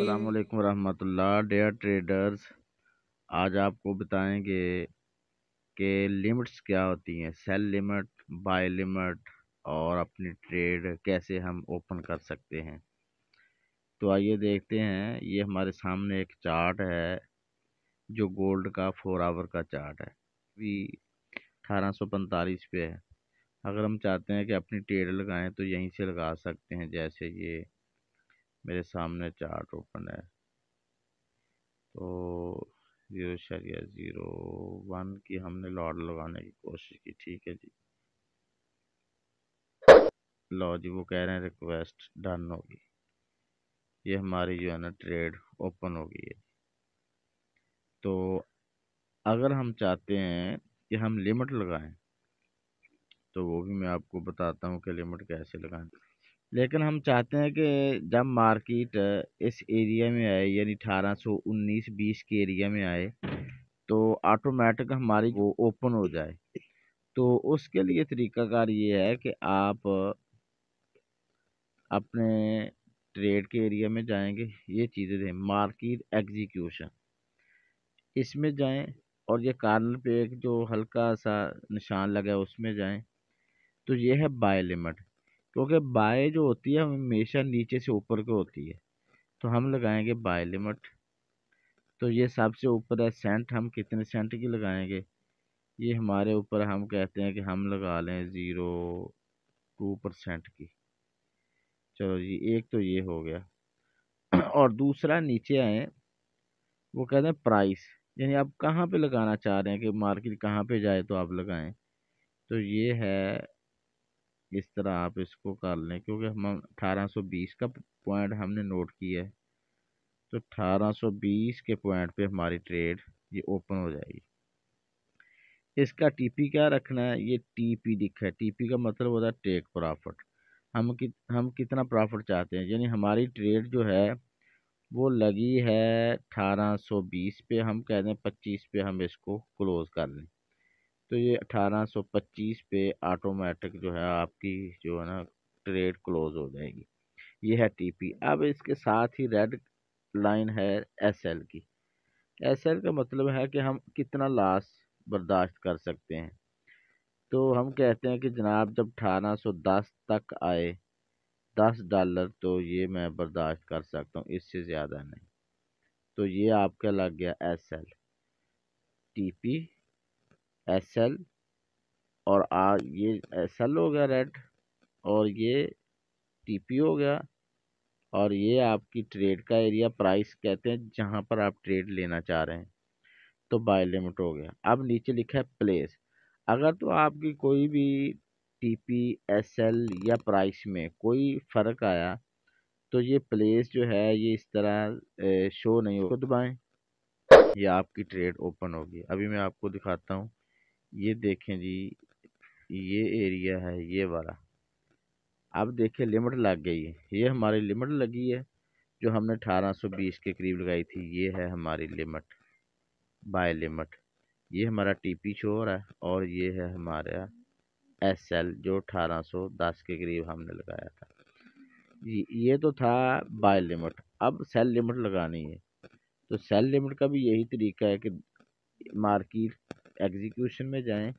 अल्लाम रहमतुल्लाह dare traders आज आपको बताएँगे कि लिमिट्स क्या होती हैं। सेल लिमिट बाय लिमिट और अपनी ट्रेड कैसे हम ओपन कर सकते हैं। तो आइए देखते हैं। ये हमारे सामने एक चार्ट है, जो गोल्ड का फोर आवर का चार्ट है। अभी अठारह पे है। अगर हम चाहते हैं कि अपनी ट्रेड लगाएँ तो यहीं से लगा सकते हैं, जैसे ये मेरे सामने चार्ट ओपन है। तो ज़ीरो शरिया ज़ीरो वन की हमने लॉड लगाने की कोशिश की, ठीक है जी। लो जी, वो कह रहे हैं रिक्वेस्ट डन होगी। ये हमारी जो है ना ट्रेड ओपन हो गई है। तो अगर हम चाहते हैं कि हम लिमिट लगाएँ तो वो भी मैं आपको बताता हूँ कि लिमिट कैसे लगाएँ लेकिन हम चाहते हैं कि जब मार्केट इस एरिया में आए, यानी अठारह सौ उन्नीस बीस के एरिया में आए तो ऑटोमेटिक हमारी वो ओपन हो जाए। तो उसके लिए तरीकाकार ये है कि आप अपने ट्रेड के एरिया में जाएँगे, ये चीज़ें दें, मार्केट एग्जीक्यूशन। इसमें जाएँ और ये कार्नर पे एक जो हल्का सा निशान लगा है, उसमें जाएँ। तो ये है बाय लिमिट, क्योंकि बाय जो होती है हमेशा नीचे से ऊपर को होती है। तो हम लगाएँगे बाय लिमिट। तो ये सबसे ऊपर है सेंट हम कितने सेंट की लगाएँगे? ये हमारे ऊपर हम कहते हैं कि हम लगा लें ज़ीरो टू परसेंट की। चलो जी, एक तो ये हो गया। और दूसरा नीचे आए, वो कहते हैं प्राइस यानी आप कहाँ पे लगाना चाह रहे हैं कि मार्केट कहाँ पे जाए तो आप लगाएँ। तो ये है इस तरह आप इसको कर लें? क्योंकि हम 1820 का पॉइंट हमने नोट किया है। तो 1820 के पॉइंट पे हमारी ट्रेड ये ओपन हो जाएगी। इसका टीपी क्या रखना है? ये टीपी दिखा है टीपी का मतलब होता है टेक प्रॉफिट हम कि, हम कितना प्रॉफिट चाहते हैं? यानी हमारी ट्रेड जो है, वो लगी है 1820 पे, हम कह दें पच्चीस पे हम इसको क्लोज़ कर लें। तो ये 1825 पे ऑटोमेटिक जो है आपकी जो है ना ट्रेड क्लोज हो जाएगी। ये है टीपी अब इसके साथ ही रेड लाइन है एसएल की। एसएल का मतलब है कि हम कितना लॉस बर्दाश्त कर सकते हैं। तो हम कहते हैं कि जनाब जब 1810 तक आए 10 डॉलर तो ये मैं बर्दाश्त कर सकता हूँ, इससे ज़्यादा नहीं। तो ये आपका लग गया S L T P S L और आ, ये एस एल हो गया रेड और ये टी पी हो गया और ये आपकी ट्रेड का एरिया प्राइस कहते हैं जहाँ पर आप ट्रेड लेना चाह रहे हैं। तो बाय लिमिट हो गया। अब नीचे लिखा है प्लेस अगर तो आपकी कोई भी टी पी एस एल या प्राइस में कोई फ़र्क आया तो ये प्लेस जो है, ये इस तरह शो नहीं होगा। दबाएँ ये आपकी ट्रेड ओपन होगी। अभी मैं आपको दिखाता हूँ। ये देखें जी, ये एरिया है, ये वाला। अब देखें लिमिट लग गई है। ये हमारी लिमिट लगी है, जो हमने 1820 के करीब लगाई थी। ये है हमारी लिमिट, बाय लिमिट। ये हमारा टीपी शो हो है और ये है हमारा एस एल जो 1810 के करीब हमने लगाया था। ये तो था बाय लिमिट। अब सेल लिमिट लगानी है। तो सेल लिमिट का भी यही तरीका है कि मार्केट एग्जीक्यूशन में जाएँ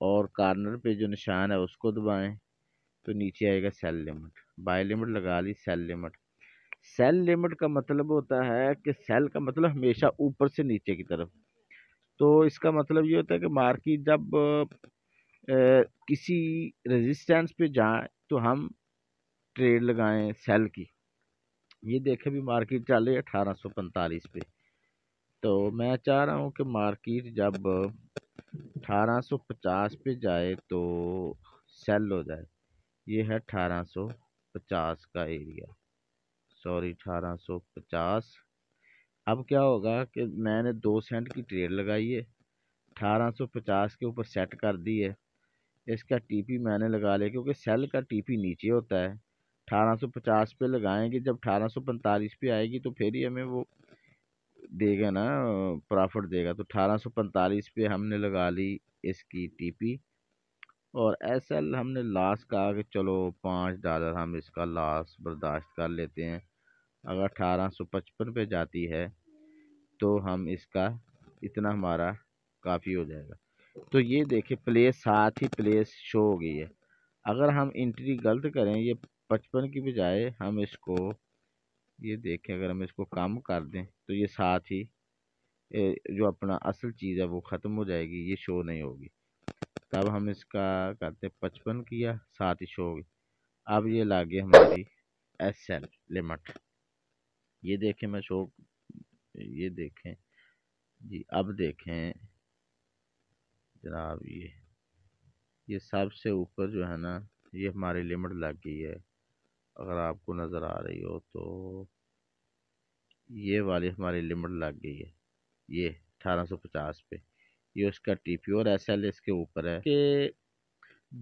और कार्नर पे जो निशान है उसको दबाएँ तो नीचे आएगा सेल लिमिट बाय लिमिट लगा ली सेल लिमिट सेल लिमिट का मतलब होता है कि सेल का मतलब हमेशा ऊपर से नीचे की तरफ़। तो इसका मतलब ये होता है कि मार्केट जब ए, किसी रेजिस्टेंस पे जाए तो हम ट्रेड लगाएँ सेल की। ये देखें भी मार्केट चल रही है अठारह सौ पैंतालीस पे। तो मैं चाह रहा हूँ कि मार्केट जब 1850 पे जाए तो सेल हो जाए। ये है 1850 का एरिया। सॉरी 1850 अब क्या होगा कि मैंने दो सेंट की ट्रेड लगाई है। 1850 के ऊपर सेट कर दी है। इसका टीपी मैंने लगा लिया क्योंकि सेल का टीपी नीचे होता है। 1850 पे लगाएँगे, जब 1845 पे आएगी तो फिर ही हमें वो देगा ना, प्रॉफिट देगा तो अठारह सौ पैंतालीस पे हमने लगा ली इसकी टीपी और एस एल हमने लास्ट कहा कि चलो पाँच डॉलर हम इसका लॉस बर्दाश्त कर लेते हैं। अगर अठारह सौ पचपन पे जाती है तो हम इसका इतना हमारा काफ़ी हो जाएगा। तो ये देखें प्लेस साथ ही प्लेस शो हो गई है। अगर हम इंट्री गलत करें, ये पचपन की बजाय हम इसको ये देखें, अगर हम इसको कम कर दें तो ये साथ ही जो अपना असल चीज़ है, वो ख़त्म हो जाएगी, ये शो नहीं होगी। तब हम इसका करते पचपन किया, साथ ही शो होगी अब ये लागे हमारी एस एल लिमिट ये देखें मैं शो ये देखें, जी, अब देखें, जनाब ये ये सबसे ऊपर जो है ना, ये हमारी लिमिट लग गई है। अगर आपको नज़र आ रही हो तो ये वाली हमारी लिमिट लग गई है। ये 1850 पे। ये उसका टी टीपी और एस एल इसके ऊपर है। कि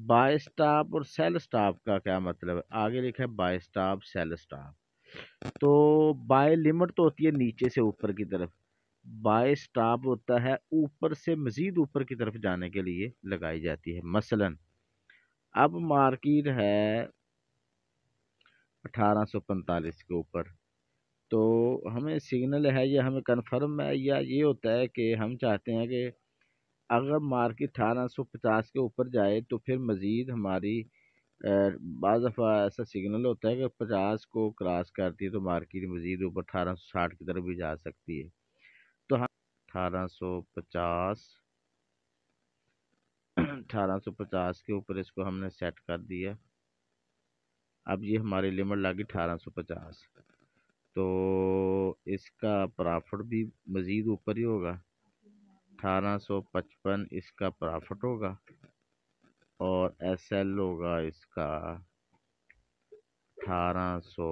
बाय स्टाफ और सेल स्टाफ का क्या मतलब है? आगे लिखा है बाय स्टाफ, सेल स्टाफ। तो बाय लिमिट तो होती है नीचे से ऊपर की तरफ़। बाय स्टाफ होता है ऊपर से मज़ीद ऊपर की तरफ़ जाने के लिए लगाई जाती है, मसलन। अब मार्केट है 1845 के ऊपर। तो हमें सिग्नल है, या हमें कन्फर्म है, या ये होता है कि हम चाहते हैं कि अगर मार्केट अठारह सौ पचास के ऊपर जाए तो फिर मज़ीद हमारी बाज़ दफ़ा ऐसा सिग्नल होता है कि पचास को क्रॉस करती है तो मार्केट मज़ीद ऊपर अठारह सौ साठ की तरफ़ भी जा सकती है। तो हम अठारह सौ पचास, अठारह सौ पचास के ऊपर इसको हमने सेट कर दिया। अब ये हमारी लिमिट लगी अठारह सौ पचास। तो इसका प्रॉफिट भी मज़ीद ऊपर ही होगा। अठारह सौ पचपन इसका प्रॉफिट होगा और एस एल होगा इसका अठारह सौ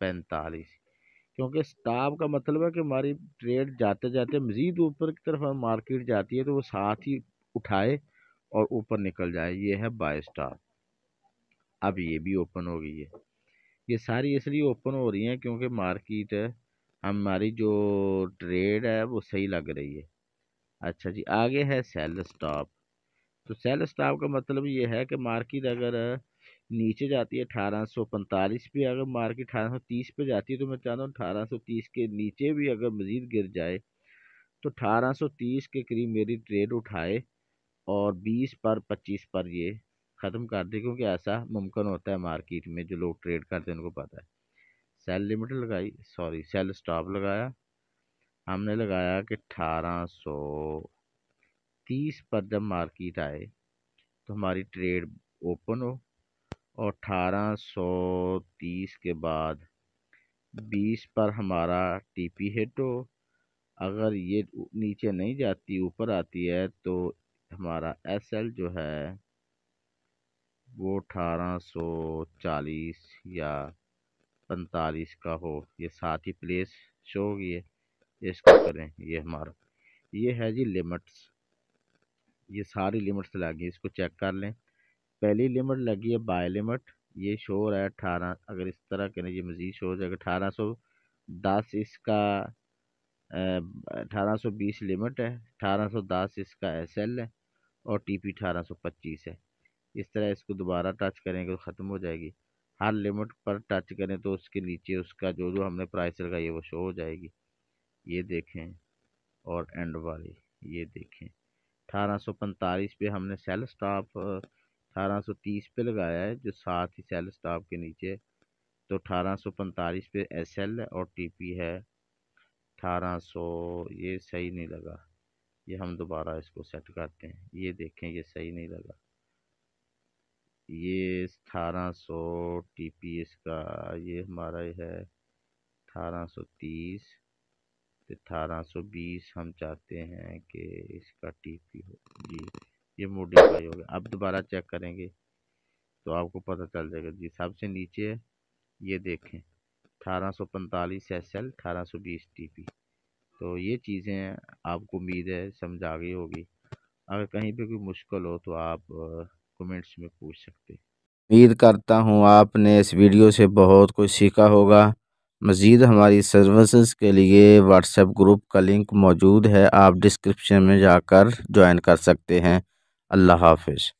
पैंतालीस। क्योंकि स्टाफ का मतलब है कि हमारी ट्रेड जाते जाते मज़ीद ऊपर की तरफ़ मार्केट जाती है तो वो साथ ही उठाए और ऊपर निकल जाए। ये है बाय स्टाफ। अब ये भी ओपन हो गई है। ये सारी इसलिए ओपन हो रही हैं क्योंकि मार्केट हमारी जो ट्रेड है वो सही लग रही है। अच्छा जी, आगे है सेल स्टॉप तो सेल स्टॉप का मतलब ये है कि मार्केट अगर नीचे जाती है अठारह सौ पैंतालीस पे, अगर मार्केट अठारह सौ तीस पे जाती है तो मैं चाहता हूँ अठारह सौ तीस के नीचे भी अगर मज़ीद गिर जाए तो अठारह सौ तीस के करीब मेरी ट्रेड उठाए और बीस पर, पच्चीस पर ये ख़त्म कर दे, क्योंकि ऐसा मुमकिन होता है मार्केट में, जो लोग ट्रेड करते हैं, उनको पता है। सेल लिमिट लगाई सॉरी सेल स्टॉप लगाया। हमने लगाया कि अठारह सौ तीस पर जब मार्केट आए तो हमारी ट्रेड ओपन हो, और अठारह सौ तीस के बाद बीस पर हमारा टीपी हिट हो। अगर ये नीचे नहीं जाती, ऊपर आती है तो हमारा एसएल जो है वो अठारह सौ चालीस या पैंतालीस का हो, ये साथ ही प्लेस शो होगी है। इसको करें, ये हमारा, ये है जी लिमिट्स ये सारी लिमिट्स लगी इसको चेक कर लें। पहली लिमिट लगी है बाय लिमिट ये शो हो रहा है अठारह, अगर इस तरह करें ये मज़ीद शो हो जाएगा। अठारह सौ दस इसका अठारह सौ बीस लिमिट है, अठारह सौ दस इसका एस एल है और टी पी अठारह सौ पच्चीस है। इस तरह इसको दोबारा टच करेंगे तो ख़त्म हो जाएगी। हर लिमिट पर टच करें तो उसके नीचे उसका जो जो हमने प्राइस लगाई वो शो हो जाएगी। ये देखें और एंड वाली, ये देखें। अठारह सौ पैंतालीस पे हमने सेल स्टॉप अठारह सौ तीस पे लगाया है, जो साथ ही सेल स्टॉप के नीचे। तो अठारह सौ पैंतालीस पे एस एल और टी पी है। अठारह सौ, ये सही नहीं लगा। ये हम दोबारा इसको सेट करते हैं। ये देखें, ये सही नहीं लगा। ये अठारह सौ टी पी एस का ये हमारा है अठारह सौ तीस। तो अठारह सौ बीस हम चाहते हैं कि इसका टी पी हो। जी, ये मोडिफाई हो गया। अब दोबारा चेक करेंगे तो आपको पता चल जाएगा। जी, सबसे नीचे ये देखें, अठारह सौ पैंतालीस एस एल अठारह सौ बीस टी पी तो ये चीज़ें आपको उम्मीद है समझ आ गई होगी। अगर कहीं पे कोई मुश्किल हो तो आप कमेंट्स में पूछ सकते उम्मीद करता हूँ आपने इस वीडियो से बहुत कुछ सीखा होगा। मज़ीद हमारी सर्विसेज़ के लिए व्हाट्सएप ग्रुप का लिंक मौजूद है। आप डिस्क्रिप्शन में जाकर ज्वाइन कर सकते हैं। अल्लाह हाफिज़।